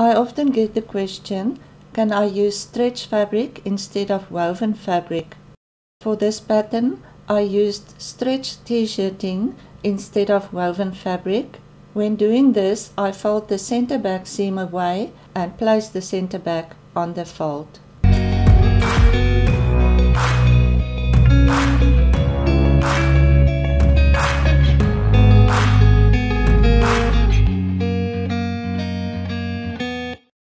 I often get the question, can I use stretch fabric instead of woven fabric? For this pattern, I used stretch t-shirting instead of woven fabric. When doing this, I fold the center back seam away and place the center back on the fold.